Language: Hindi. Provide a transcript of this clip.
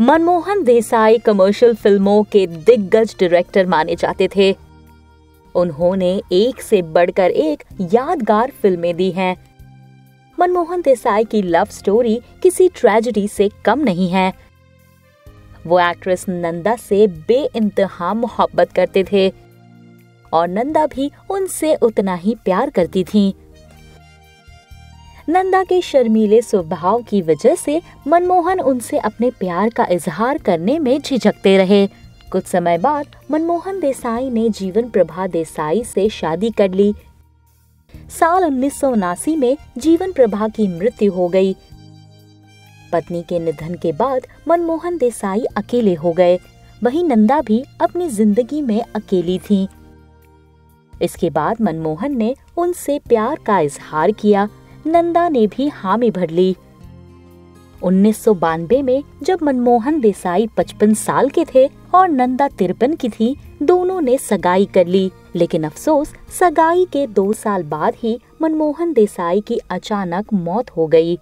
मनमोहन देसाई कमर्शियल फ़िल्मों के दिग्गज डायरेक्टर माने जाते थे। उन्होंने एक से बढ़कर एक यादगार फ़िल्में दी हैं। मनमोहन देसाई की लव स्टोरी किसी ट्रेजेडी से कम नहीं है। वो एक्ट्रेस नंदा से बे मोहब्बत करते थे। और नंदा भी उनसे उतना ही प्यार करती थी। नंदा के शर्मीले स्वभाव की वजह से मनमोहन उनसे अपने प्यार का इजहार करने में झिझकते रहे। कुछ समय बाद मनमोहन देसाई ने जीवन प्रभा देसाई से शादी कर ली। साल उन्नीस सौ उनासी में जीवन प्रभा की मृत्यु हो गई। पत्नी के निधन के बाद मनमोहन देसाई अकेले हो गए। वहीं नंदा भी अपनी ज़िंदगी में अकेली थी। इसके बाद मनमोहन ने उनसे प्यार का इजहार किया। नंदा ने भी हामी भर ली। उन्नीस सौ बानबे में जब मनमोहन देसाई 55 साल के थे और नंदा तिरपन की थी, दोनों ने सगाई कर ली। लेकिन अफसोस, सगाई के दो साल बाद ही मनमोहन देसाई की अचानक मौत हो गई।